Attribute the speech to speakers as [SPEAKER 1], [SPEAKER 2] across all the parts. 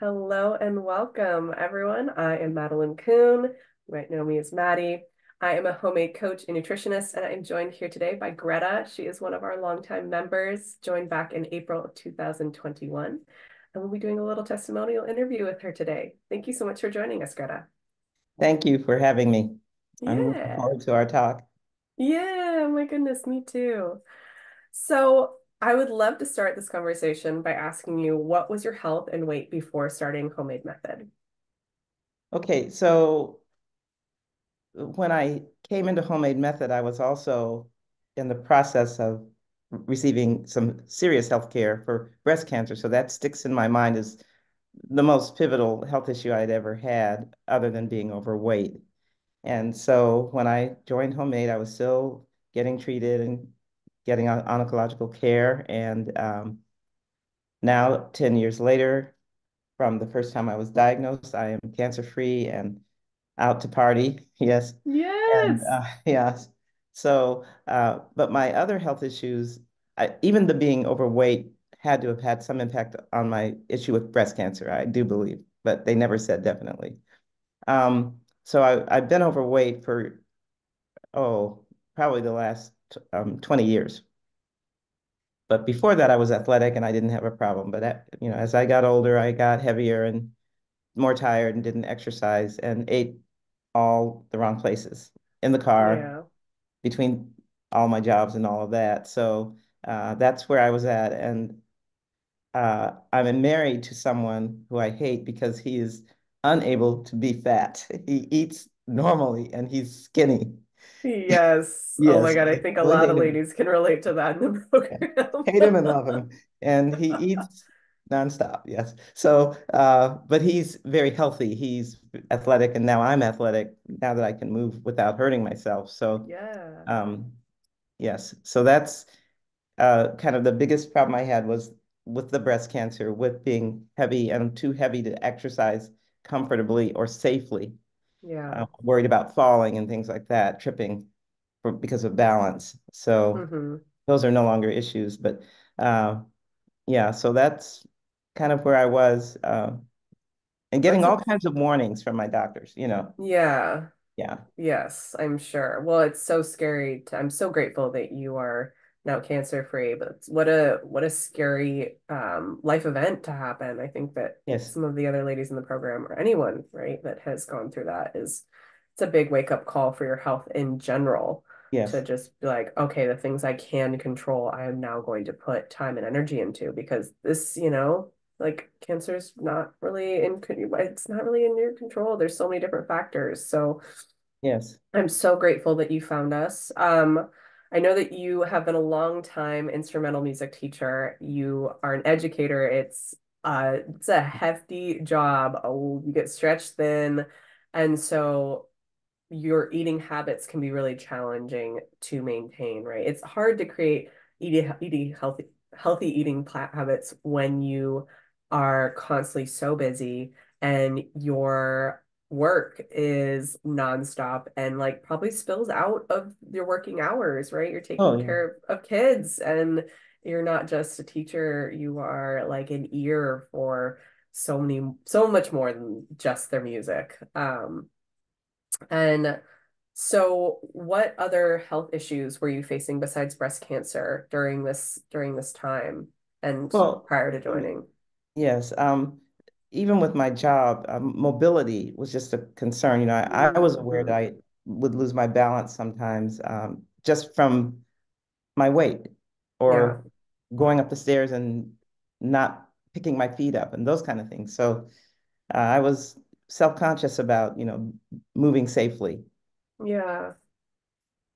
[SPEAKER 1] Hello and welcome, everyone. I am Madeline Kuhn. You might know me as Maddie. I am a homemade coach and nutritionist, and I'm joined here today by Greta. She is one of our longtime members, joined back in April of 2021. And we'll be doing a little testimonial interview with her today. Thank you so much for joining us, Greta.
[SPEAKER 2] Thank you for having me.
[SPEAKER 1] Yeah.
[SPEAKER 2] I'm looking forward to our talk.
[SPEAKER 1] Yeah, my goodness, me too. So I would love to start this conversation by asking you what was your health and weight before starting Homemade Method?
[SPEAKER 2] Okay, so when I came into Homemade Method, I was also in the process of receiving some serious health care for breast cancer. So that sticks in my mind as the most pivotal health issue I'd ever had, other than being overweight. And so when I joined Homemade, I was still getting treated and getting on oncological care. And um, now, 10 years later, from the first time I was diagnosed, I am cancer free and out to party. Yes.
[SPEAKER 1] Yes.
[SPEAKER 2] And uh, yes. So, uh, but my other health issues, I, even the being overweight, had to have had some impact on my issue with breast cancer. I do believe, but they never said definitely. Um, so I, I've been overweight for oh probably the last um, 20 years. But before that, I was athletic and I didn't have a problem. But at, you know, as I got older, I got heavier and more tired and didn't exercise and ate all the wrong places in the car
[SPEAKER 1] Yeah.
[SPEAKER 2] between all my jobs and all of that. So uh, that's where I was at. And uh, I'm married to someone who I hate because he is unable to be fat. He eats normally and he's skinny.
[SPEAKER 1] Yes. Oh my God, I think a lot of ladies can relate to that in the
[SPEAKER 2] Hate him and love him. And he eats nonstop, yes. So, uh, but he's very healthy. He's athletic, and now I'm athletic now that I can move without hurting myself. So,
[SPEAKER 1] Yeah.
[SPEAKER 2] um, yes. So that's uh, kind of the biggest problem I had was with the breast cancer, with being heavy and too heavy to exercise comfortably or safely.
[SPEAKER 1] Yeah.
[SPEAKER 2] Uh, worried about falling and things like that, tripping for, because of balance. So
[SPEAKER 1] hmm
[SPEAKER 2] those are no longer issues. But uh, yeah, so that's kind of where I was, uh, and getting
[SPEAKER 1] That's a,
[SPEAKER 2] all kinds of warnings from my doctors. You know,
[SPEAKER 1] yeah.
[SPEAKER 2] yeah,
[SPEAKER 1] Yes, I'm sure. Well, it's so scary to, I'm so grateful that you are now cancer free, but what a what a scary um life event to happen. I think that
[SPEAKER 2] yes,
[SPEAKER 1] some of the other ladies in the program or anyone, right, that has gone through that is it's a big wake up call for your health in general
[SPEAKER 2] yes.
[SPEAKER 1] to just be like, okay, the things I can control, I am now going to put time and energy into because this, you know, like cancer's not really in, it's not really in your control. There's so many different factors. So
[SPEAKER 2] yes.
[SPEAKER 1] I'm so grateful that you found us. Um, I know that you have been a long time instrumental music teacher. You are an educator. It's uh, it's a hefty job. Oh, you get stretched thin, and so your eating habits can be really challenging to maintain, right? It's hard to create eating eating healthy healthy eating habits when you are constantly so busy and your work is nonstop and like probably spills out of your working hours, right? You're
[SPEAKER 2] Oh,
[SPEAKER 1] taking
[SPEAKER 2] yeah.
[SPEAKER 1] care of, of kids and you're not just a teacher, you are like an ear for so many, so much more than just their music. Um, and so what other health issues were you facing besides breast cancer during this during this time and
[SPEAKER 2] Well,
[SPEAKER 1] prior to joining?
[SPEAKER 2] yes. Um, even with my job, um, mobility was just a concern. You know, I, I was aware that I would lose my balance sometimes, um, just from my weight
[SPEAKER 1] Yeah.
[SPEAKER 2] or going up the stairs and not picking my feet up and those kind of things. So uh, I was self-conscious about, you know, moving safely.
[SPEAKER 1] Yeah,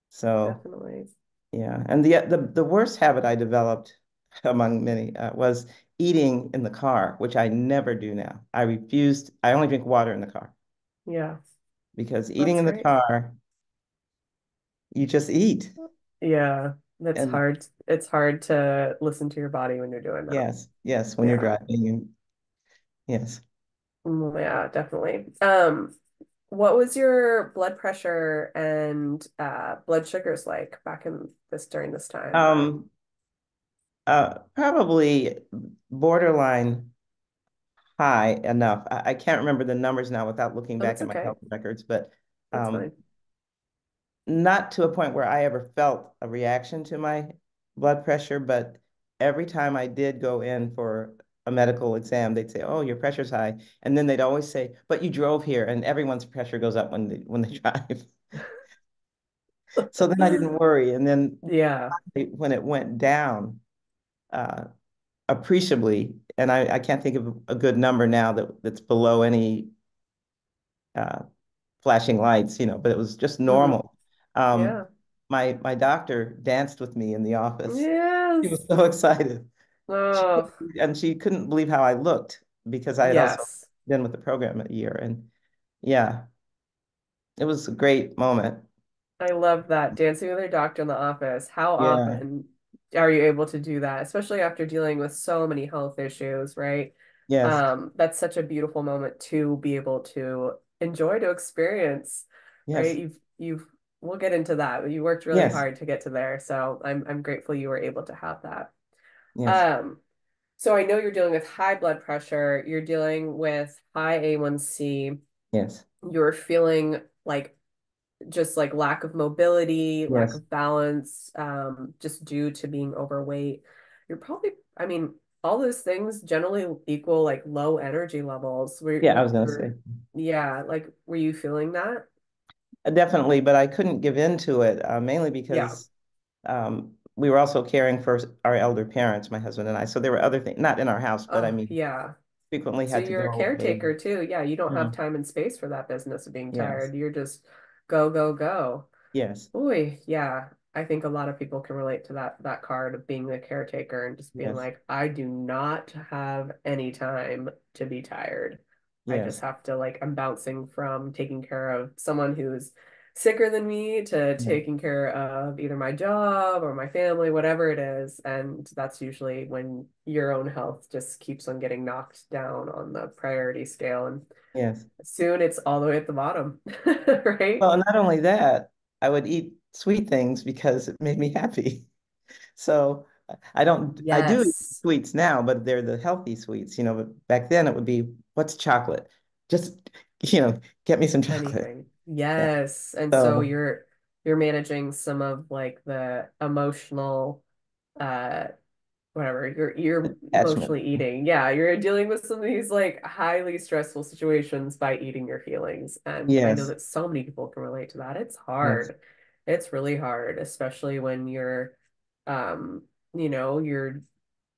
[SPEAKER 2] So
[SPEAKER 1] definitely.
[SPEAKER 2] yeah, and the the the worst habit I developed among many uh, was eating in the car, which I never do now. I refused. I only drink water in the car
[SPEAKER 1] Yeah.
[SPEAKER 2] because eating
[SPEAKER 1] That's
[SPEAKER 2] in the car, you just eat.
[SPEAKER 1] Yeah. That's
[SPEAKER 2] And
[SPEAKER 1] hard. It's hard to listen to your body when you're doing that.
[SPEAKER 2] yes, yes, when you're driving, you, yes.
[SPEAKER 1] Mm, Yeah, definitely. Um, what was your blood pressure and uh blood sugars like back in this during this time?
[SPEAKER 2] Um, Uh, probably borderline high enough. I, I can't remember the numbers now without looking
[SPEAKER 1] Oh,
[SPEAKER 2] back
[SPEAKER 1] that's
[SPEAKER 2] at my health records, but um, not to a point where I ever felt a reaction to my blood pressure, but every time I did go in for a medical exam, they'd say, "Oh, your pressure's high," and then they'd always say, "But you drove here," and everyone's pressure goes up when they when they drive. So then I didn't worry, and then
[SPEAKER 1] Yeah.
[SPEAKER 2] when it went down uh, appreciably, and I, I can't think of a good number now that that's below any uh, flashing lights, you know, but it was just
[SPEAKER 1] hmm
[SPEAKER 2] normal. Um,
[SPEAKER 1] Yeah.
[SPEAKER 2] my my doctor danced with me in the office. She was so excited. She
[SPEAKER 1] Oh,
[SPEAKER 2] and she couldn't believe how I looked because I had also been with the program a year. And yeah, it was a great moment.
[SPEAKER 1] I love that. Dancing with your doctor in the office. How
[SPEAKER 2] Yeah.
[SPEAKER 1] often are you able to do that? Especially after dealing with so many health issues, right?
[SPEAKER 2] Yes.
[SPEAKER 1] Um, that's such a beautiful moment to be able to enjoy, to experience, right? You've you've we'll get into that. You worked really
[SPEAKER 2] Yes.
[SPEAKER 1] hard to get to there. So I'm I'm grateful you were able to have that.
[SPEAKER 2] Yes.
[SPEAKER 1] Um, so I know you're dealing with high blood pressure, you're dealing with high A1C,
[SPEAKER 2] Yes.
[SPEAKER 1] you're feeling like just like lack of mobility, lack of balance, um, just due to being overweight. You're probably, I mean, all those things generally equal like low energy levels. Were
[SPEAKER 2] Yeah, I was gonna say.
[SPEAKER 1] yeah, like were you feeling that?
[SPEAKER 2] Uh, Definitely, but I couldn't give in to it, uh, mainly
[SPEAKER 1] Yeah.
[SPEAKER 2] because um, we were also caring for our elder parents, my husband and I. So there were other things, not in our house, but I
[SPEAKER 1] Oh,
[SPEAKER 2] mean,
[SPEAKER 1] yeah.
[SPEAKER 2] frequently
[SPEAKER 1] So
[SPEAKER 2] had to
[SPEAKER 1] you're a
[SPEAKER 2] away.
[SPEAKER 1] caretaker too. Yeah, you don't have
[SPEAKER 2] Mm,
[SPEAKER 1] time and space for that business of being
[SPEAKER 2] yes,
[SPEAKER 1] tired. You're just go, go, go.
[SPEAKER 2] yes,
[SPEAKER 1] Boy, yeah. I think a lot of people can relate to that that card of being the caretaker and just being
[SPEAKER 2] yes,
[SPEAKER 1] like, I do not have any time to be tired. I just have to like I'm bouncing from taking care of someone who's sicker than me to
[SPEAKER 2] yes,
[SPEAKER 1] taking care of either my job or my family, whatever it is. And that's usually when your own health just keeps on getting knocked down on the priority scale. And
[SPEAKER 2] yes.
[SPEAKER 1] soon it's all the way at the bottom, right?
[SPEAKER 2] Well, not only that, I would eat sweet things because it made me happy. So I don't, I do sweets now, but they're the healthy sweets, you know, but back then it would be, what's chocolate? Just, you know, get me some chocolate.
[SPEAKER 1] Anything.
[SPEAKER 2] Yeah.
[SPEAKER 1] Yes. And so
[SPEAKER 2] So
[SPEAKER 1] you're you're managing some of like the emotional uh whatever you're you're emotionally eating. Yeah, you're dealing with some of these like highly stressful situations by eating your feelings. And I know that so many people can relate to that. It's
[SPEAKER 2] Yes.
[SPEAKER 1] hard. It's really hard, especially when you're um, you know, you're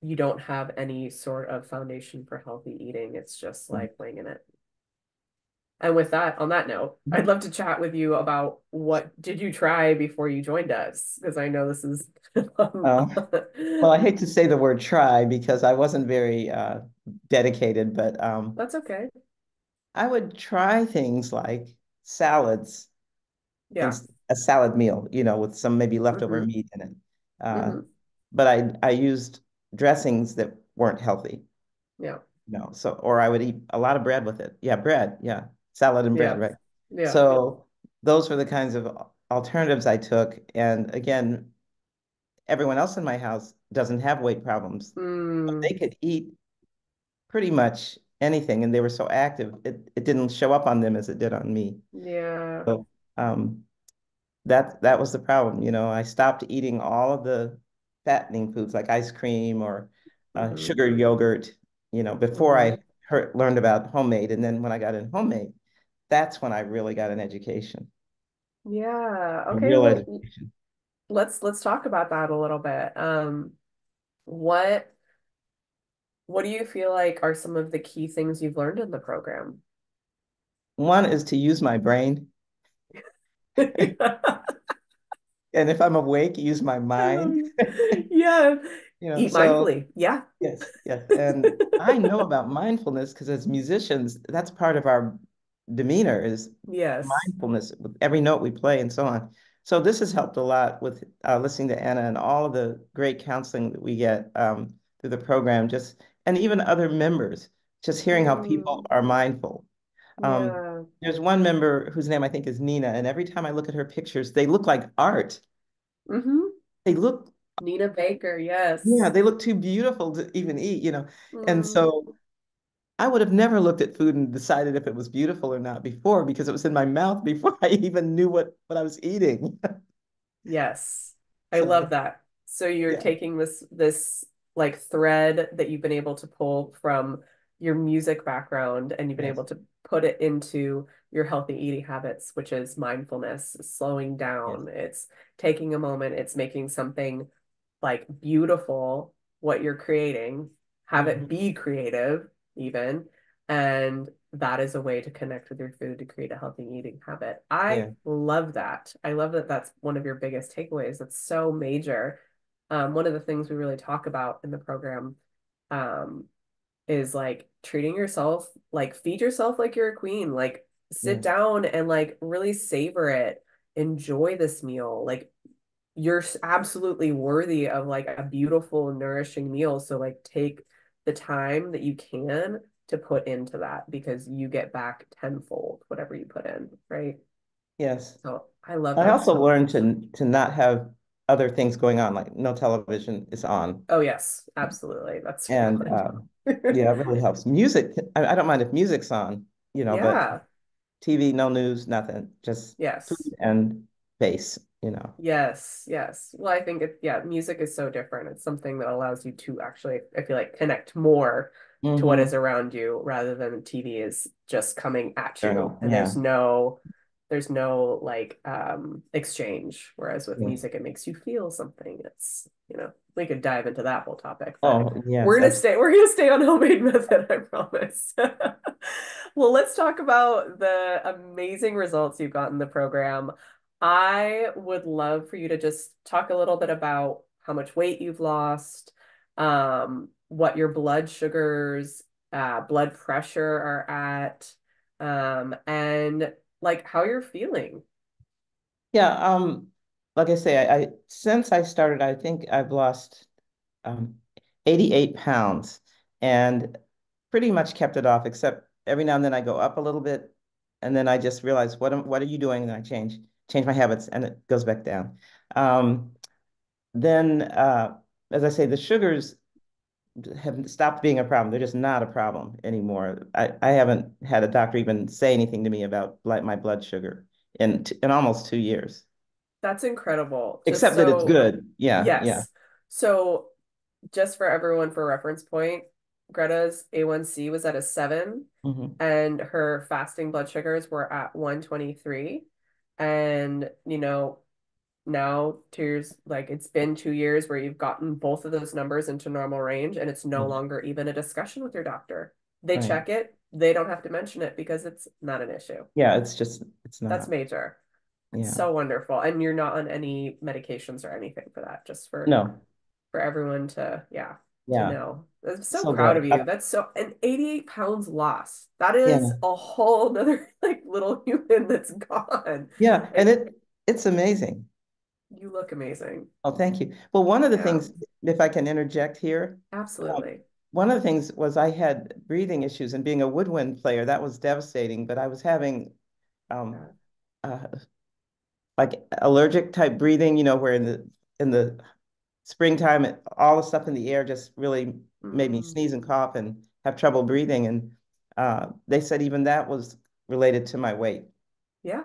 [SPEAKER 1] you don't have any sort of foundation for healthy eating. It's just like winging it. And with that, on that note, I'd love to chat with you about what did you try before you joined us? Because I know this is
[SPEAKER 2] Oh, well, I hate to say the word try because I wasn't very uh, dedicated, but um,
[SPEAKER 1] that's okay.
[SPEAKER 2] I would try things like salads
[SPEAKER 1] Yeah.
[SPEAKER 2] a salad meal, you know, with some maybe leftover
[SPEAKER 1] hmm
[SPEAKER 2] meat in it. Uh,
[SPEAKER 1] hmm
[SPEAKER 2] but I I used dressings that weren't healthy,
[SPEAKER 1] Yeah.
[SPEAKER 2] No. so or I would eat a lot of bread with it. Yeah, bread. Yeah, salad and bread,
[SPEAKER 1] Yeah.
[SPEAKER 2] right?
[SPEAKER 1] Yeah.
[SPEAKER 2] So those were the kinds of alternatives I took. And again, everyone else in my house doesn't have weight problems.
[SPEAKER 1] Mm,
[SPEAKER 2] They could eat pretty much anything, and they were so active, it, it didn't show up on them as it did on me.
[SPEAKER 1] yeah.
[SPEAKER 2] So um, that that was the problem. You know, I stopped eating all of the fattening foods like ice cream or uh,
[SPEAKER 1] hmm
[SPEAKER 2] sugar yogurt, you know, before
[SPEAKER 1] hmm
[SPEAKER 2] I heard, learned about homemade. And then when I got in homemade, that's when I really got an education,
[SPEAKER 1] Yeah. Okay.
[SPEAKER 2] real
[SPEAKER 1] Well,
[SPEAKER 2] education.
[SPEAKER 1] let's let's talk about that a little bit. Um, what what do you feel like are some of the key things you've learned in the program?
[SPEAKER 2] One is to use my brain. And if I'm awake, use my mind.
[SPEAKER 1] Yeah.
[SPEAKER 2] You know,
[SPEAKER 1] Eat
[SPEAKER 2] so
[SPEAKER 1] mindfully. Yeah.
[SPEAKER 2] Yes, yes. And I know about mindfulness because as musicians, that's part of our demeanor is
[SPEAKER 1] Yes.
[SPEAKER 2] mindfulness with every note we play and so on. So this has helped a lot with uh, listening to Anna and all of the great counseling that we get um, through the program, just and even other members, just hearing how people
[SPEAKER 1] Mm,
[SPEAKER 2] are mindful. Um,
[SPEAKER 1] yeah.
[SPEAKER 2] there's one member whose name I think is Nina, and every time I look at her pictures, they look like art.
[SPEAKER 1] hmm
[SPEAKER 2] They look
[SPEAKER 1] Nina Baker. Yes.
[SPEAKER 2] Yeah, they look too beautiful to even eat, you know. And
[SPEAKER 1] Mm,
[SPEAKER 2] so I would have never looked at food and decided if it was beautiful or not before because it was in my mouth before I even knew what what I was eating.
[SPEAKER 1] Yes. I love that. So you're
[SPEAKER 2] yeah,
[SPEAKER 1] taking this this like thread that you've been able to pull from your music background and you've been
[SPEAKER 2] yes,
[SPEAKER 1] able to put it into your healthy eating habits, which is mindfulness, slowing
[SPEAKER 2] yes,
[SPEAKER 1] down. It's taking a moment, it's making something like beautiful what you're creating, have it
[SPEAKER 2] hmm
[SPEAKER 1] be creative even, and that is a way to connect with your food to create a healthy eating habit. I
[SPEAKER 2] yeah,
[SPEAKER 1] love that. I love that that's one of your biggest takeaways. That's so major. Um, one of the things we really talk about in the program um, is like treating yourself, like feed yourself like you're a queen, like sit
[SPEAKER 2] yes,
[SPEAKER 1] down and like really savor it. Enjoy this meal. Like you're absolutely worthy of like a beautiful, nourishing meal. So like take the time that you can to put into that because you get back tenfold whatever you put in, right?
[SPEAKER 2] yes.
[SPEAKER 1] So I love
[SPEAKER 2] I also
[SPEAKER 1] so
[SPEAKER 2] learned to to not have other things going on, like no television is on,
[SPEAKER 1] Oh yes, absolutely. That's
[SPEAKER 2] and um, yeah, it really helps. Music, I, I don't mind if music's on, you know, but
[SPEAKER 1] Yeah.
[SPEAKER 2] TV, no news, nothing, just
[SPEAKER 1] Yes.
[SPEAKER 2] and bass, you know.
[SPEAKER 1] Yes, yes. Well, I think it, yeah, music is so different. It's something that allows you to actually, I feel like, connect more to what is
[SPEAKER 2] hmm
[SPEAKER 1] around you rather than TV is just coming at you
[SPEAKER 2] Journal,
[SPEAKER 1] and
[SPEAKER 2] yeah,
[SPEAKER 1] there's no there's no like um exchange. Whereas with
[SPEAKER 2] yes.
[SPEAKER 1] music, it makes you feel something. It's, you know, we could dive into that whole topic,
[SPEAKER 2] Oh, yes,
[SPEAKER 1] we're gonna
[SPEAKER 2] abs
[SPEAKER 1] stay, we're gonna stay on homemade method, I promise. Well, let's talk about the amazing results you've got in the program. I would love for you to just talk a little bit about how much weight you've lost, um, what your blood sugars, uh, blood pressure are at, um, and like how you're feeling.
[SPEAKER 2] yeah. Um, like I say, I, I since I started, I think I've lost um 88 pounds and pretty much kept it off, except every now and then I go up a little bit, and then I just realize what am, what are you doing? And I change change my habits, and it goes back down. Um, then, uh, as I say, the sugars have stopped being a problem. They're just not a problem anymore. I, I haven't had a doctor even say anything to me about my blood sugar in in almost two years,
[SPEAKER 1] That's incredible. Just
[SPEAKER 2] except that it's good. Yeah, yeah.
[SPEAKER 1] yes. So just for everyone for reference point, Greta's A1C was at a seven
[SPEAKER 2] hmm
[SPEAKER 1] and her fasting blood sugars were at 123. And, you know, now two years, like it's been two years where you've gotten both of those numbers into normal range and it's no
[SPEAKER 2] hmm
[SPEAKER 1] longer even a discussion with your doctor. They
[SPEAKER 2] Right.
[SPEAKER 1] check it, they don't have to mention it because it's not an issue.
[SPEAKER 2] Yeah, it's just it's not That's
[SPEAKER 1] major. It's
[SPEAKER 2] Yeah.
[SPEAKER 1] so wonderful. And you're not on any medications or anything for that, just for
[SPEAKER 2] No.
[SPEAKER 1] for everyone to, yeah, to
[SPEAKER 2] Yeah.
[SPEAKER 1] know. I'm so
[SPEAKER 2] So
[SPEAKER 1] proud of you. That's so, and 88 pounds loss. That is yeah. a whole nother like little human that's gone.
[SPEAKER 2] Yeah. And it it's amazing.
[SPEAKER 1] you look amazing.
[SPEAKER 2] Oh, thank you. Well, one of the
[SPEAKER 1] Yeah,
[SPEAKER 2] things, if I can interject here, um,
[SPEAKER 1] absolutely.
[SPEAKER 2] one of the things was I had breathing issues and being a woodwind player, that was devastating, but I was having um uh, like allergic type breathing, you know, where in the in the springtime, all the stuff in the air just really made me
[SPEAKER 1] Mm,
[SPEAKER 2] sneeze and cough and have trouble breathing. And uh, they said even that was related to my weight.
[SPEAKER 1] yeah,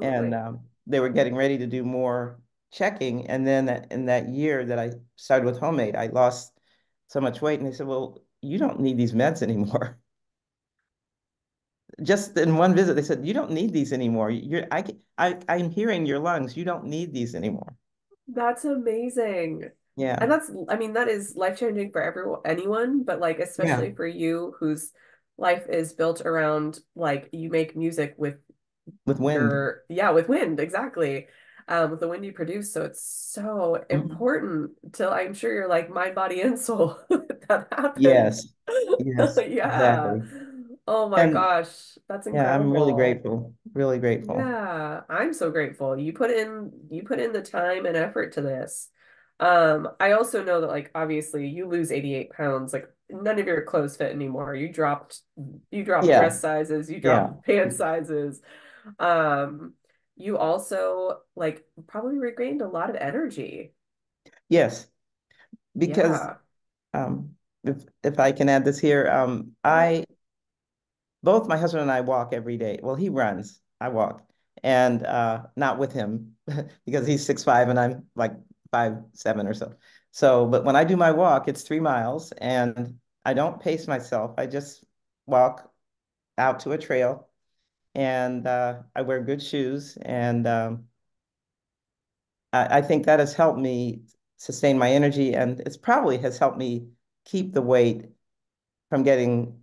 [SPEAKER 2] And
[SPEAKER 1] absolutely.
[SPEAKER 2] um, they were getting ready to do more checking. And then in that year that I started with homemade, I lost so much weight. And they said, well, you don't need these meds anymore. Just in one visit, they said, you don't need these anymore. You're, I, I, I'm hearing your lungs. You don't need these anymore.
[SPEAKER 1] That's amazing.
[SPEAKER 2] Yeah.
[SPEAKER 1] And that's, I mean, that is life-changing for everyone, anyone, but like
[SPEAKER 2] Yeah.
[SPEAKER 1] especially for you whose life is built around like you make music with
[SPEAKER 2] With wind.
[SPEAKER 1] your yeah with wind exactly um with the wind you produce so it's so
[SPEAKER 2] Mhm.
[SPEAKER 1] important till I'm sure you're like mind body and soul that happened
[SPEAKER 2] Yes. Yes,
[SPEAKER 1] yeah
[SPEAKER 2] exactly.
[SPEAKER 1] Oh my
[SPEAKER 2] And
[SPEAKER 1] gosh that's incredible.
[SPEAKER 2] yeah, I'm really grateful. Really grateful.
[SPEAKER 1] yeah I'm so grateful you put in you put in the time and effort to this um I also know that like obviously you lose 88 pounds like none of your clothes fit anymore you dropped you dropped
[SPEAKER 2] Yeah.
[SPEAKER 1] dress sizes you
[SPEAKER 2] Yeah.
[SPEAKER 1] dropped pant sizes um, you also like probably regained a lot of energy.
[SPEAKER 2] Yes. Because
[SPEAKER 1] Yeah.
[SPEAKER 2] um if if I can add this here, um, I both my husband and I walk every day. Well, he runs, I walk, and uh, not with him because he's six five and I'm like five seven or so. So, but when I do my walk, it's three miles, and I don't pace myself. I just walk out to a trail, and uh, I wear good shoes, and um, I, I think that has helped me sustain my energy, and it's probably has helped me keep the weight from getting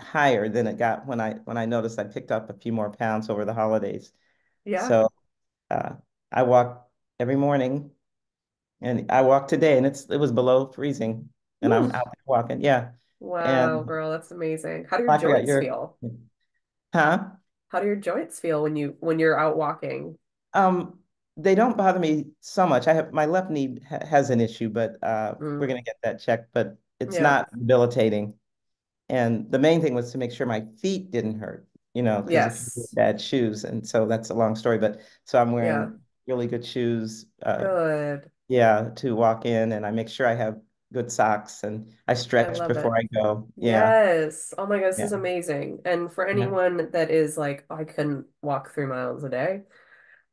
[SPEAKER 2] higher than it got when I when I noticed I picked up a few more pounds over the holidays.
[SPEAKER 1] Yeah.
[SPEAKER 2] So uh, I walk every morning, and I walk today, and it's it was below freezing, and I'm out walking. Yeah,
[SPEAKER 1] Wow,
[SPEAKER 2] and
[SPEAKER 1] girl, that's amazing. How do your
[SPEAKER 2] I
[SPEAKER 1] joints
[SPEAKER 2] your,
[SPEAKER 1] feel?
[SPEAKER 2] huh?
[SPEAKER 1] How do your joints feel when you when you're out walking?
[SPEAKER 2] Um, they don't bother me so much. I have my left knee ha has an issue, but uh, we're
[SPEAKER 1] Mm,
[SPEAKER 2] gonna get that checked. But it's
[SPEAKER 1] yeah.
[SPEAKER 2] not debilitating. And the main thing was to make sure my feet didn't hurt, you know, because if you wear
[SPEAKER 1] Yes.
[SPEAKER 2] bad shoes, and so that's a long story. But so I'm
[SPEAKER 1] Yeah.
[SPEAKER 2] wearing really good shoes, uh,
[SPEAKER 1] Good.
[SPEAKER 2] yeah, to walk in, and I make sure I have good socks, and I
[SPEAKER 1] I
[SPEAKER 2] stretch
[SPEAKER 1] love
[SPEAKER 2] before
[SPEAKER 1] it.
[SPEAKER 2] I go. Yeah,
[SPEAKER 1] Yes. Oh my God, this
[SPEAKER 2] yeah,
[SPEAKER 1] is amazing. And for
[SPEAKER 2] yeah,
[SPEAKER 1] anyone that is like, "Oh, I couldn't walk three miles a day,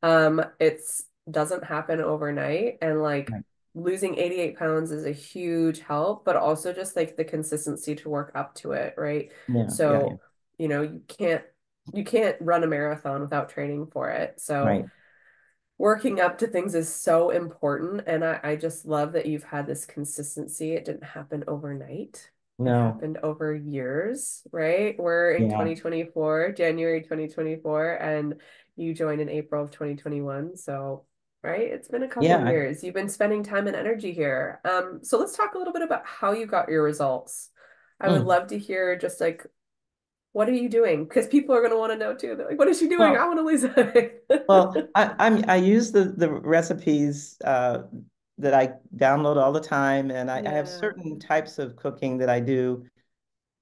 [SPEAKER 1] um, it's doesn't happen overnight. And like
[SPEAKER 2] right.
[SPEAKER 1] Losing 88 pounds is a huge help, but also just like the consistency to work up to it, right?
[SPEAKER 2] yeah, yeah, yeah,
[SPEAKER 1] So, you know, you can't you can't run a marathon without training for it. So
[SPEAKER 2] right.
[SPEAKER 1] working up to things is so important. And I, I just love that you've had this consistency. It didn't happen overnight. It
[SPEAKER 2] No,
[SPEAKER 1] happened over years, right? We're in
[SPEAKER 2] yeah,
[SPEAKER 1] 2024, January 2024, and you joined in April of 2021. So, right, it's been a couple
[SPEAKER 2] yeah.
[SPEAKER 1] Years. You've been spending time and energy here. Um, so let's talk a little bit about how you got your results. I would
[SPEAKER 2] mm.
[SPEAKER 1] love to hear just like what are you doing? Because people are going to want to know too. They're like, what is she doing? I want to lose weight.
[SPEAKER 2] well, I, I'm I use the the recipes uh, that I download all the time, and I, I have certain types of cooking that I do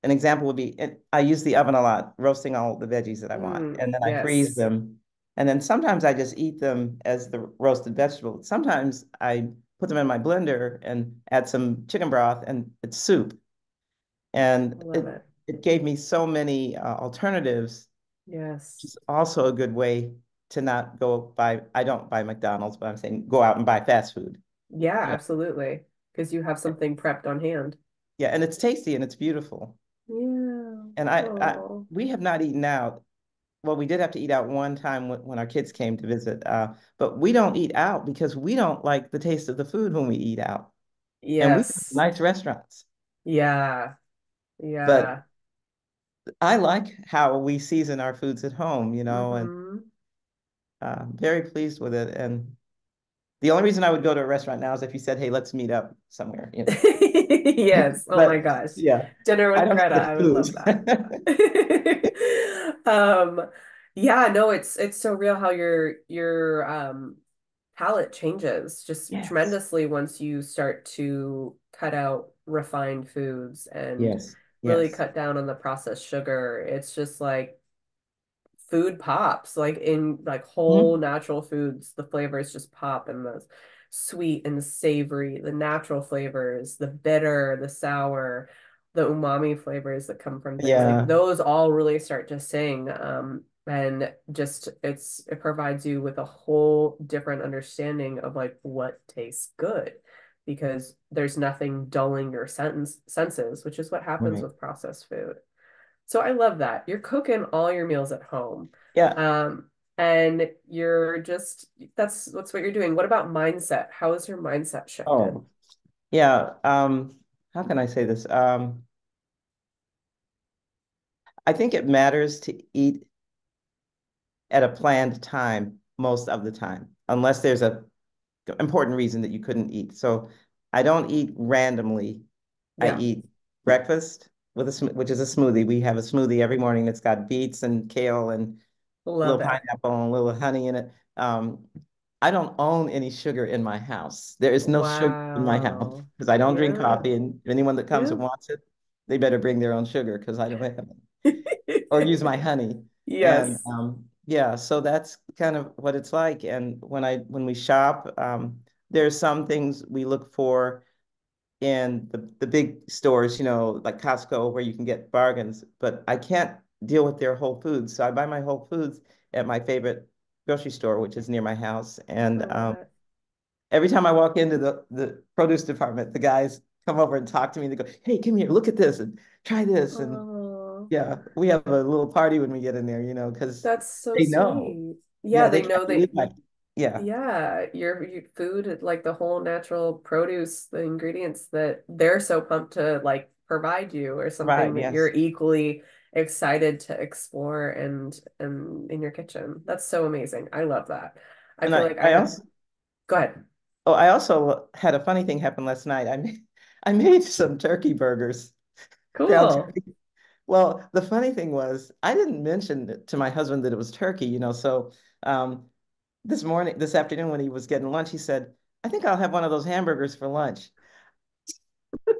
[SPEAKER 2] an example would be I use the oven a lot, roasting all the veggies that I want,
[SPEAKER 1] Mm,
[SPEAKER 2] and then I freeze them. And then sometimes I just eat them as the roasted vegetable. Sometimes I put them in my blender and add some chicken broth and it's soup. And it
[SPEAKER 1] it.
[SPEAKER 2] it gave me so many uh, alternatives,
[SPEAKER 1] Yes.
[SPEAKER 2] is also a good way to not go buy, I don't buy McDonald's, but I'm saying go out and buy fast food.
[SPEAKER 1] Yeah,
[SPEAKER 2] Yeah.
[SPEAKER 1] absolutely. Because you have something prepped on hand.
[SPEAKER 2] Yeah, and it's tasty and it's beautiful.
[SPEAKER 1] Yeah.
[SPEAKER 2] And I, I we have not eaten out well, we did have to eat out one time when, when our kids came to visit, uh, but we don't eat out because we don't like the taste of the food when we eat out. And we nice restaurants.
[SPEAKER 1] Yeah. Yeah. But.
[SPEAKER 2] I like how we season our foods at home, you know, and
[SPEAKER 1] hmm
[SPEAKER 2] uh, very pleased with it. And the only reason I would go to a restaurant now is if you said, hey, let's meet up somewhere, you know.
[SPEAKER 1] Yes. Oh my gosh.
[SPEAKER 2] yeah,
[SPEAKER 1] Dinner with Greta. I would love that. Um, yeah, no, it's it's so real how your your um palate changes just
[SPEAKER 2] Yes,
[SPEAKER 1] tremendously once you start to cut out refined foods and
[SPEAKER 2] yes,
[SPEAKER 1] really
[SPEAKER 2] yes.
[SPEAKER 1] cut down on the processed sugar. It's just like food pops like in like whole
[SPEAKER 2] Mhm.
[SPEAKER 1] natural foods the flavors just pop and the sweet and the savory the natural flavors the bitter the sour the umami flavors that come from things like
[SPEAKER 2] Yeah,
[SPEAKER 1] those all really start to sing um and just it's it provides you with a whole different understanding of like what tastes good because there's nothing dulling your sentence senses which is what happens
[SPEAKER 2] right.
[SPEAKER 1] with processed food so I love that. You're cooking all your meals at home.
[SPEAKER 2] Yeah.
[SPEAKER 1] Um, and you're just that's that's what you're doing. What about mindset? How has your mindset shifted?
[SPEAKER 2] Oh, yeah. Um, how can I say this? Um, I think it matters to eat at a planned time most of the time, unless there's a important reason that you couldn't eat. So I don't eat randomly. I eat breakfast with a which is a smoothie. We have a smoothie every morning that's got beets and kale and a
[SPEAKER 1] love
[SPEAKER 2] little
[SPEAKER 1] it.
[SPEAKER 2] pineapple and a little honey in it. Um, I don't own any sugar in my house. There is no sugar in my house because I don't drink coffee, and anyone that comes
[SPEAKER 1] Yeah.
[SPEAKER 2] and wants it, they better bring their own sugar because I don't have it or use my honey. And
[SPEAKER 1] Yes.
[SPEAKER 2] um, yeah, so that's kind of what it's like. And when I when we shop, um, there's some things we look for in the, the big stores, you know, like Costco, where you can get bargains, but I can't deal with their Whole Foods. So I buy my Whole Foods at my favorite grocery store, which is near my house. And um, every time I walk into the, the produce department, the guys come over and talk to me. They go, hey, come here, look at this and try this. And Yeah, we have a little party when we get in there, you know, because
[SPEAKER 1] that's so
[SPEAKER 2] they know. Yeah,
[SPEAKER 1] Yeah,
[SPEAKER 2] they
[SPEAKER 1] they know they.
[SPEAKER 2] like, yeah,
[SPEAKER 1] Yeah, your, your food, like the whole natural produce, the ingredients that they're so pumped to like provide you or something
[SPEAKER 2] right,
[SPEAKER 1] that you're equally excited to explore and and in your kitchen. That's so amazing. I love that. I
[SPEAKER 2] And
[SPEAKER 1] feel
[SPEAKER 2] I,
[SPEAKER 1] like I
[SPEAKER 2] I also,
[SPEAKER 1] go ahead.
[SPEAKER 2] oh, I also had a funny thing happen last night. I made, I made some turkey burgers,
[SPEAKER 1] Cool.
[SPEAKER 2] turkey. Well, the funny thing was, I didn't mention to my husband that it was turkey, you know. So um, this morning, this afternoon, when he was getting lunch, he said, "I think I'll have one of those hamburgers for lunch."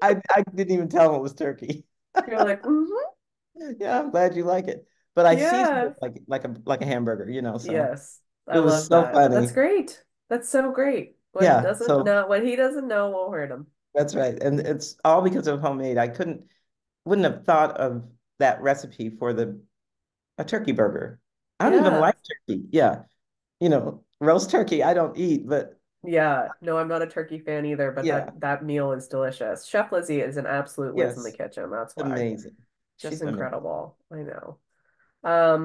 [SPEAKER 2] I I didn't even tell him it was turkey.
[SPEAKER 1] You're like, mm-hmm.
[SPEAKER 2] Yeah, I'm glad you like it, but I
[SPEAKER 1] Yeah.
[SPEAKER 2] it like like a like a hamburger, you know. So
[SPEAKER 1] Yes.
[SPEAKER 2] it was so
[SPEAKER 1] that. That's great. That's so great. What
[SPEAKER 2] Yeah,
[SPEAKER 1] doesn't
[SPEAKER 2] so
[SPEAKER 1] know, what he doesn't know won't hurt him.
[SPEAKER 2] that's right, and it's all because of homemade. I couldn't wouldn't have thought of that recipe for the a turkey burger. I don't even like turkey. Yeah, you know, roast turkey I don't eat, but
[SPEAKER 1] Yeah, no, I'm not a turkey fan either, but
[SPEAKER 2] yeah,
[SPEAKER 1] that that meal is delicious. Chef Lizzie is an absolute whiz in the kitchen. That's why.
[SPEAKER 2] amazing.
[SPEAKER 1] Just
[SPEAKER 2] She's amazing.
[SPEAKER 1] incredible. I know. Um,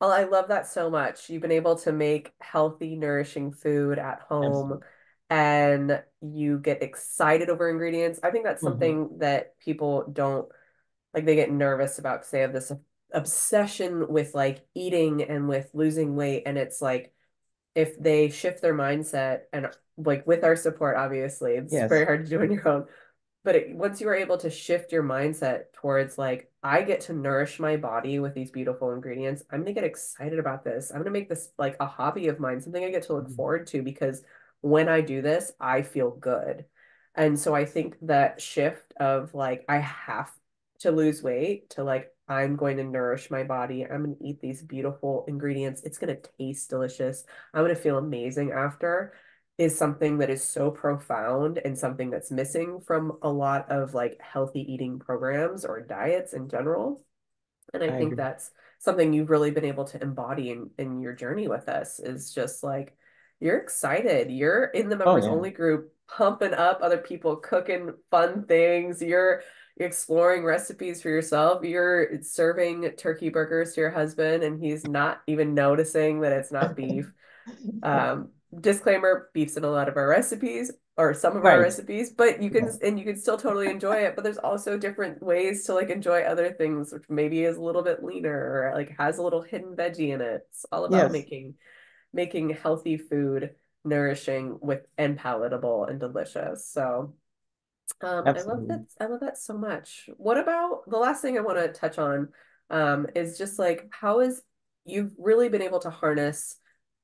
[SPEAKER 1] well, I love that so much. You've been able to make healthy, nourishing food at home
[SPEAKER 2] Absolutely.
[SPEAKER 1] and you get excited over ingredients. I think that's
[SPEAKER 2] hmm
[SPEAKER 1] something that people don't like they get nervous about because they have this obsession with like eating and with losing weight and it's like if they shift their mindset and like with our support, obviously, it's very hard to do on your own. But it, once you are able to shift your mindset towards like, I get to nourish my body with these beautiful ingredients, I'm gonna get excited about this. I'm gonna make this like a hobby of mine, something I get to look
[SPEAKER 2] Mhm.
[SPEAKER 1] forward to because when I do this, I feel good. And so I think that shift of like, I have to lose weight to like, I'm going to nourish my body. I'm going to eat these beautiful ingredients. It's going to taste delicious. I'm going to feel amazing after is something that is so profound and something that's missing from a lot of like healthy eating programs or diets in general. And I
[SPEAKER 2] I
[SPEAKER 1] think
[SPEAKER 2] agree.
[SPEAKER 1] that's something you've really been able to embody in, in your journey with us is just like you're excited. You're in the
[SPEAKER 2] Oh
[SPEAKER 1] members
[SPEAKER 2] yeah.
[SPEAKER 1] only group, pumping up other people, cooking fun things. You're exploring recipes for yourself. You're serving turkey burgers to your husband, and he's not even noticing that it's not beef. Um, disclaimer, beef's in a lot of our recipes or some of our recipes, but you can and you can still totally enjoy it. But there's also different ways to like enjoy other things, which maybe is a little bit leaner or like has a little hidden veggie in it. It's all about
[SPEAKER 2] Yes.
[SPEAKER 1] making making healthy food nourishing with and palatable and delicious. So um, I love that. I love that so much. What about the last thing I want to touch on um, is just like how is you've really been able to harness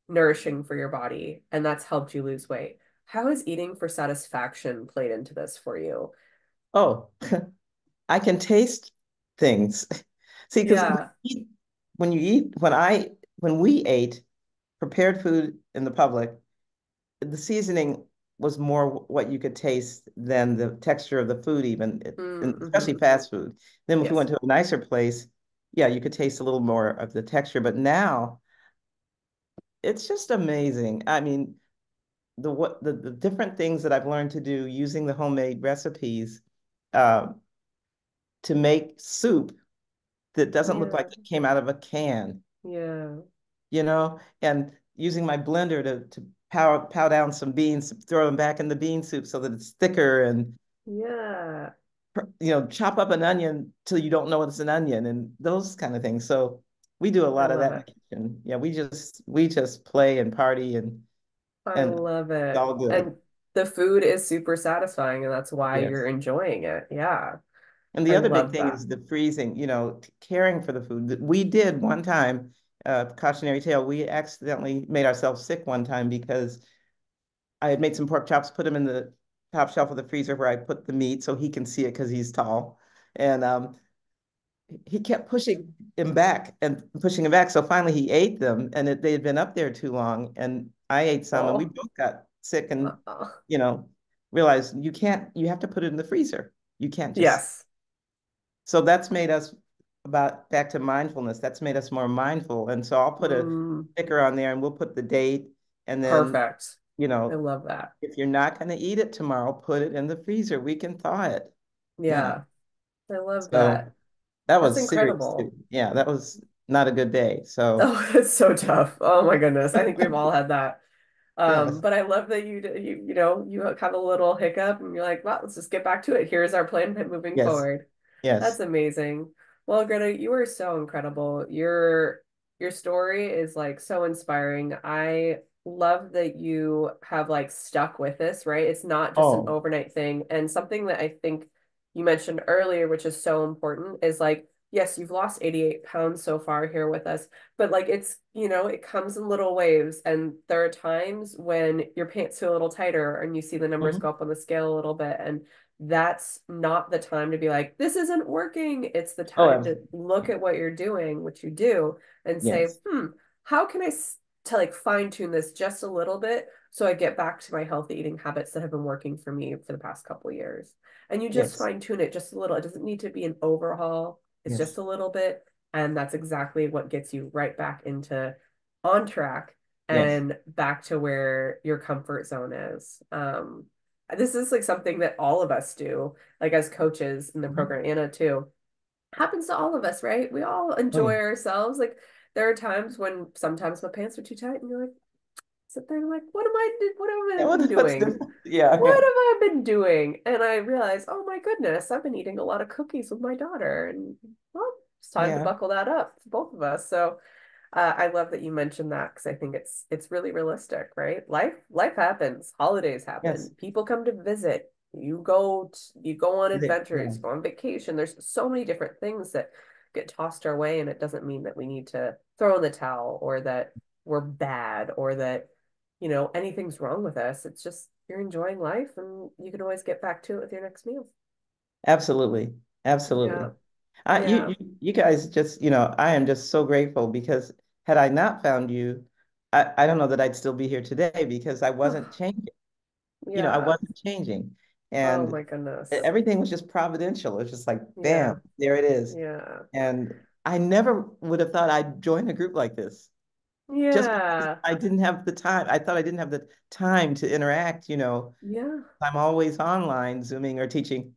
[SPEAKER 1] nourishing for your body, and that's helped you lose weight. How has eating for satisfaction played into this for you?
[SPEAKER 2] Oh, I can taste things. See, because
[SPEAKER 1] Yeah.
[SPEAKER 2] when you eat, when I, when we ate prepared food in the public, the seasoning was more what you could taste than the texture of the food, even, especially
[SPEAKER 1] Mm-hmm.
[SPEAKER 2] fast food. Then if we went to a nicer place, yeah, you could taste a little more of the texture. But now it's just amazing. I mean, the what the, the different things that I've learned to do using the homemade recipes um, to make soup that doesn't look like it came out of a can,
[SPEAKER 1] Yeah.
[SPEAKER 2] you know, and using my blender to to pow pow down some beans, throw them back in the bean soup so that it's thicker and
[SPEAKER 1] Yeah.
[SPEAKER 2] you know, chop up an onion till you don't know it's an onion and those kind of things. So we do a lot of that in
[SPEAKER 1] it.
[SPEAKER 2] the kitchen. Yeah, we just we just play and party and
[SPEAKER 1] I
[SPEAKER 2] and
[SPEAKER 1] love it.
[SPEAKER 2] all good.
[SPEAKER 1] And the food is super satisfying, and that's why you're enjoying it. Yeah.
[SPEAKER 2] And the
[SPEAKER 1] I
[SPEAKER 2] other big thing
[SPEAKER 1] that.
[SPEAKER 2] is the freezing, you know, caring for the food. We did one time, uh, cautionary tale, we accidentally made ourselves sick one time because I had made some pork chops, put them in the top shelf of the freezer where I put the meat so he can see it because he's tall. And um, he kept pushing him back and pushing him back. So finally he ate them and it, they had been up there too long. And I ate some and we
[SPEAKER 1] Oh.
[SPEAKER 2] both got sick and,
[SPEAKER 1] Uh-uh.
[SPEAKER 2] you know, realize you can't, you have to put it in the freezer. You can't just,
[SPEAKER 1] Yes.
[SPEAKER 2] so that's made us about back to mindfulness. That's made us more mindful. And so I'll put a
[SPEAKER 1] Mm,
[SPEAKER 2] sticker on there and we'll put the date and then,
[SPEAKER 1] perfect.
[SPEAKER 2] you know, I
[SPEAKER 1] love that.
[SPEAKER 2] if you're not going to eat it tomorrow, put it in the freezer. We can thaw it.
[SPEAKER 1] Yeah. I love
[SPEAKER 2] So
[SPEAKER 1] that.
[SPEAKER 2] that
[SPEAKER 1] That's
[SPEAKER 2] was serious.
[SPEAKER 1] incredible.
[SPEAKER 2] Yeah, that was not a good day. So
[SPEAKER 1] Oh, it's so tough. Oh my goodness. I think we've all had that. Um,
[SPEAKER 2] yes,
[SPEAKER 1] but I love that you you you know you have a little hiccup and you're like, well, let's just get back to it. Here's our plan moving
[SPEAKER 2] yes,
[SPEAKER 1] forward.
[SPEAKER 2] Yes.
[SPEAKER 1] That's amazing. Well, Greta, you are so incredible. Your your story is like so inspiring. I love that you have like stuck with this, right? It's not just an
[SPEAKER 2] Oh,
[SPEAKER 1] overnight thing. And something that I think you mentioned earlier, which is so important, is like, yes, you've lost 88 pounds so far here with us, but like it's, you know, it comes in little waves. And there are times when your pants feel a little tighter and you see the numbers
[SPEAKER 2] mhm.
[SPEAKER 1] go up on the scale a little bit. And that's not the time to be like, this isn't working. It's the
[SPEAKER 2] Oh,
[SPEAKER 1] time to look at what you're doing, what you do, and say, hmm, how can I to like fine tune this just a little bit so I get back to my healthy eating habits that have been working for me for the past couple of years. And you just
[SPEAKER 2] yes,
[SPEAKER 1] fine tune it just a little. It doesn't need to be an overhaul. It's just a little bit. And that's exactly what gets you right back into on track
[SPEAKER 2] yes.
[SPEAKER 1] and back to where your comfort zone is. Um, this is like something that all of us do, like as coaches in the
[SPEAKER 2] Mhm.
[SPEAKER 1] program, Anna too. Happens to all of us, right? We all
[SPEAKER 2] Oh,
[SPEAKER 1] enjoy
[SPEAKER 2] yeah.
[SPEAKER 1] ourselves. Like there are times when sometimes my pants are too tight and you're like, sit there and like, what am I, what have I
[SPEAKER 2] Yeah, what,
[SPEAKER 1] doing?
[SPEAKER 2] the, yeah,
[SPEAKER 1] What have I been doing? And I realized, oh my goodness, I've been eating a lot of cookies with my daughter. And well, it's time to buckle that up for both of us. So uh, I love that you mentioned that because I think it's it's really realistic, right? Life life happens, holidays
[SPEAKER 2] yes.
[SPEAKER 1] happen, people come to visit. You go you go on
[SPEAKER 2] The- Yeah,
[SPEAKER 1] adventures, go on vacation. There's so many different things that get tossed our way, and it doesn't mean that we need to throw in the towel or that we're bad or that you know anything's wrong with us. It's just you're enjoying life, and you can always get back to it with your next meal.
[SPEAKER 2] absolutely,
[SPEAKER 1] Yeah,
[SPEAKER 2] absolutely. I, you,
[SPEAKER 1] yeah,
[SPEAKER 2] you, you guys just, you know, I am just so grateful because had I not found you, I, I don't know that I'd still be here today because I wasn't changing. You know, I wasn't changing, And
[SPEAKER 1] Oh
[SPEAKER 2] my
[SPEAKER 1] goodness.
[SPEAKER 2] everything was just providential. It's just like, bam,
[SPEAKER 1] Yeah,
[SPEAKER 2] there it is.
[SPEAKER 1] yeah,
[SPEAKER 2] And I never would have thought I'd join a group like this. just
[SPEAKER 1] yeah.
[SPEAKER 2] I didn't have the time. I thought I didn't have the time to interact, you know.
[SPEAKER 1] Yeah.
[SPEAKER 2] I'm always online, Zooming or teaching.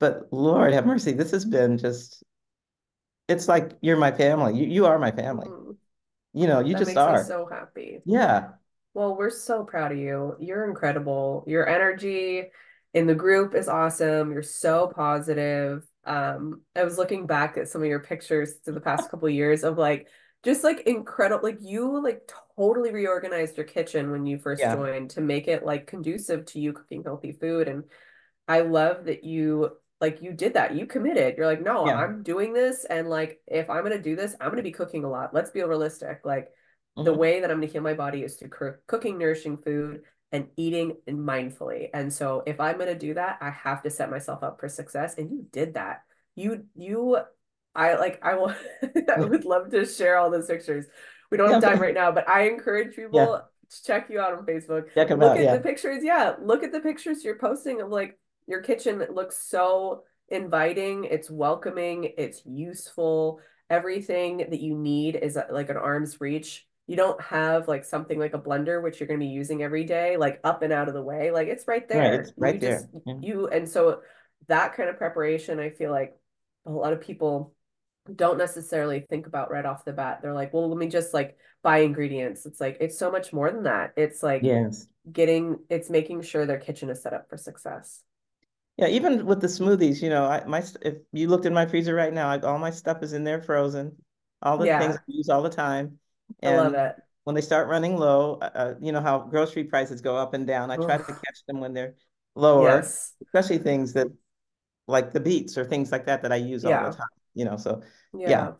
[SPEAKER 2] But Lord have mercy, this has been just, it's like you're my family. You you are my family.
[SPEAKER 1] Mhm.
[SPEAKER 2] You know, you
[SPEAKER 1] That
[SPEAKER 2] just are.
[SPEAKER 1] so happy.
[SPEAKER 2] Yeah.
[SPEAKER 1] Well, we're so proud of you. You're incredible. Your energy in the group is awesome. You're so positive. Um, I was looking back at some of your pictures to the past couple of years of like just like incredible like you like totally reorganized your kitchen when you first
[SPEAKER 2] Yeah.
[SPEAKER 1] joined to make it like conducive to you cooking healthy food and I love that you like you did that. You committed. You're like, no,
[SPEAKER 2] Yeah.
[SPEAKER 1] I'm doing this, and like if I'm gonna do this, I'm gonna be cooking a lot. Let's be realistic. Like the
[SPEAKER 2] hmm
[SPEAKER 1] way that I'm gonna heal my body is through coo- cooking nourishing food and eating and mindfully. And so if I'm gonna do that, I have to set myself up for success. And you did that. You you I like I will I would love to share all those pictures. We don't have time right now, but I encourage
[SPEAKER 2] Yeah.
[SPEAKER 1] people to check you out on Facebook.
[SPEAKER 2] Check them
[SPEAKER 1] Look
[SPEAKER 2] out.
[SPEAKER 1] at the pictures. Yeah, look at the pictures you're posting of like your kitchen looks so inviting, it's welcoming, it's useful. Everything that you need is at, like an arm's reach. You don't have like something like a blender, which you're going to be using every day, like up and out of the way. Like it's right
[SPEAKER 2] Right. It's
[SPEAKER 1] there. You
[SPEAKER 2] right
[SPEAKER 1] just,
[SPEAKER 2] there. Yeah.
[SPEAKER 1] you, and so that kind of preparation, I feel like a lot of people don't necessarily think about right off the bat. They're like, well, let me just like buy ingredients. It's like, it's so much more than that. It's like
[SPEAKER 2] Yes.
[SPEAKER 1] getting, it's making sure their kitchen is set up for success.
[SPEAKER 2] Yeah, even with the smoothies, you know, I my if you looked in my freezer right now, I, all my stuff is in there frozen, all the things I use all the time.
[SPEAKER 1] I love
[SPEAKER 2] And
[SPEAKER 1] it.
[SPEAKER 2] when they start running low, uh, uh, you know how grocery prices go up and down. I try to catch them when they're lower,
[SPEAKER 1] yes.
[SPEAKER 2] especially things that like the beets or things like that that I use all the time, you know. So yeah,
[SPEAKER 1] Yeah.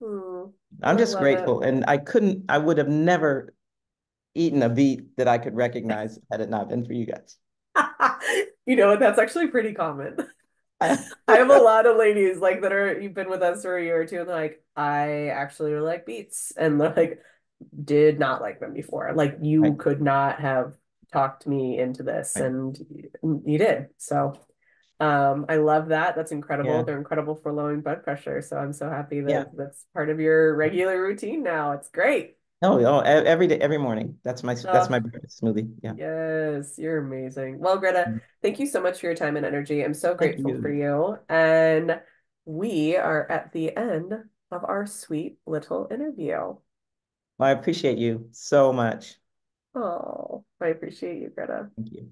[SPEAKER 1] Hmm.
[SPEAKER 2] I'm
[SPEAKER 1] I
[SPEAKER 2] just
[SPEAKER 1] love it.
[SPEAKER 2] grateful. And I couldn't, I would have never eaten a beet that I could recognize had it not been for you guys.
[SPEAKER 1] You know, that's actually pretty common.
[SPEAKER 2] I,
[SPEAKER 1] have a lot of ladies like that are you've been with us for a year or two and they're like, I actually like beets. And they're like, did not like them before. Like you
[SPEAKER 2] right.
[SPEAKER 1] could not have talked me into this,
[SPEAKER 2] Right.
[SPEAKER 1] and you did. So um, I love that. That's incredible.
[SPEAKER 2] Yeah.
[SPEAKER 1] They're incredible for lowering blood pressure. So I'm so happy that
[SPEAKER 2] Yeah.
[SPEAKER 1] that's part of your regular routine now. It's great.
[SPEAKER 2] Oh, oh, every day, every morning. That's my that's
[SPEAKER 1] Oh,
[SPEAKER 2] my breakfast smoothie. Yeah.
[SPEAKER 1] yes, you're amazing. Well, Greta, mm-hmm. thank you so much for your time and energy. I'm so grateful for
[SPEAKER 2] you.
[SPEAKER 1] you. And we are at the end of our sweet little interview.
[SPEAKER 2] I appreciate you so much.
[SPEAKER 1] Oh, I appreciate you, Greta.
[SPEAKER 2] Thank you.